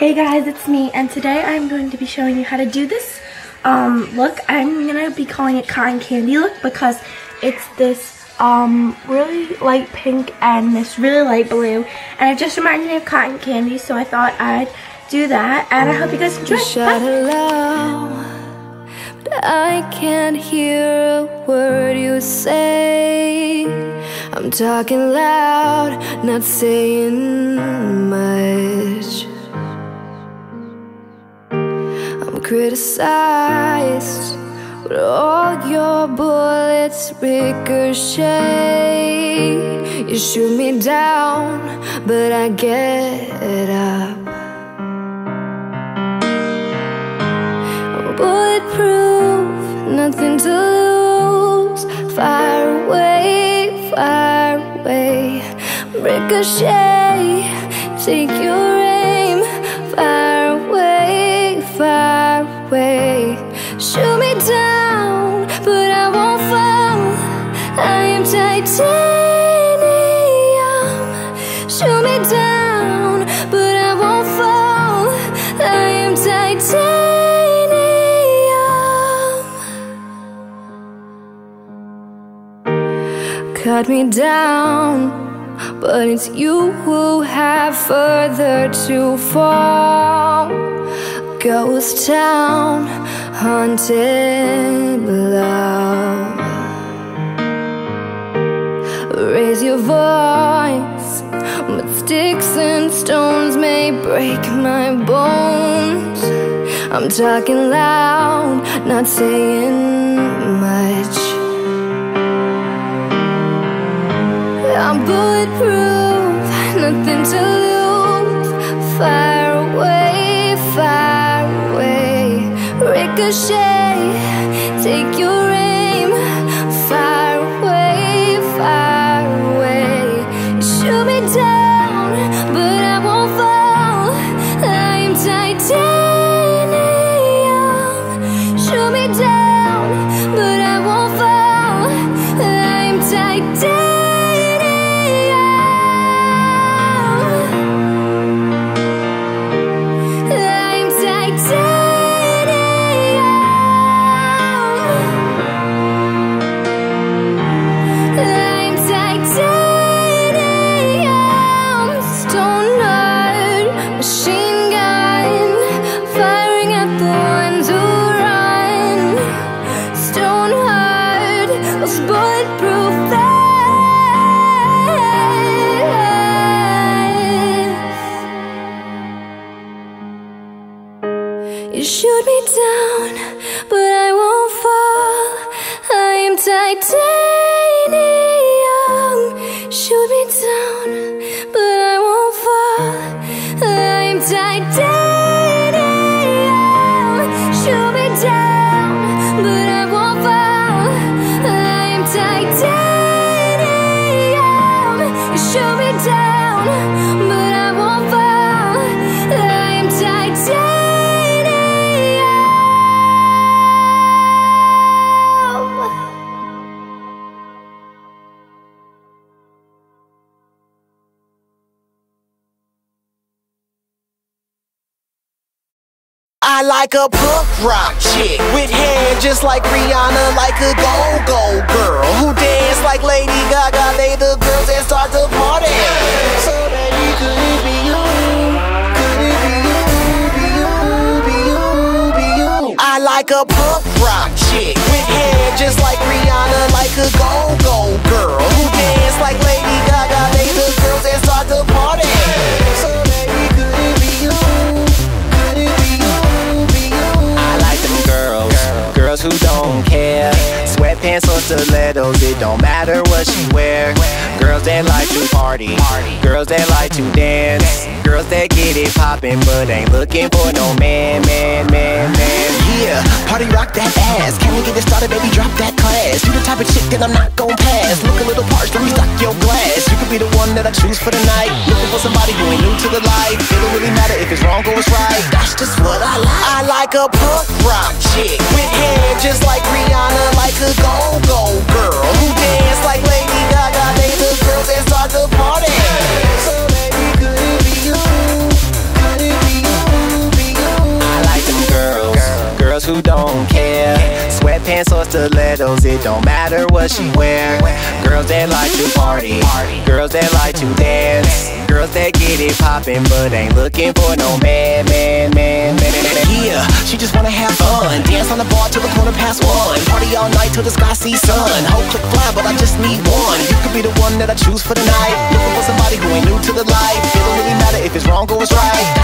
Hey guys, it's me, and today I'm going to be showing you how to do this um, look. I'm going to be calling it cotton candy look because it's this um, really light pink and this really light blue. And it just reminded me of cotton candy, so I thought I'd do that. And I hope you guys enjoy. Shout aloud, but I can't hear a word you say. I'm talking loud, not saying much. Criticized. But all your bullets ricochet. You shoot me down, but I get up. Bulletproof, nothing to lose. Fire away, fire away. Ricochet, take your titanium. Shoot me down, but I won't fall. I am titanium. Cut me down but it's you who have further to fall. Ghost town haunted love Raise your voice But sticks and stones may break my bones. I'm talking loud, not saying much. I'm bulletproof, nothing to lose. Fire away, fire away. Ricochet Take your am I like a punk rock chick with hair just like Rihanna, like a go-go girl who dance like Lady Gaga. They the girls that start the party. So baby, could it be you? Could it be you? Be you? Be you? Be you? I like a punk rock chick with hair just like Rihanna, like a go-go girl who dance like Lady Gaga. They the girls that start the party. Stilettos, it don't matter what she wear. Girls that like to party, girls that like to dance Girls that get it poppin' but ain't looking for no man, man, man, man. Yeah, party rock that ass, can we get it started baby? Drop that class. You the type of chick that I'm not gon' pass. Look a little parched, let me stock your glass. You could be the one that I choose for the night. Looking for somebody who ain't new to the life. It don't really matter if it's wrong or it's right. That's just what I like. I like a punk rock chick with hair who don't care. Sweatpants or stilettos, it don't matter what she wear. Girls that like to party, girls that like to dance. Girls that get it poppin', but ain't looking for no man, man, man, man, man. Yeah, she just wanna have fun. Dance on the bar till the quarter past one. Party all night till the sky sees sun. Whole click fly, but I just need one. You could be the one that I choose for the night. Looking for somebody who ain't new to the life. It don't really matter if it's wrong or it's right.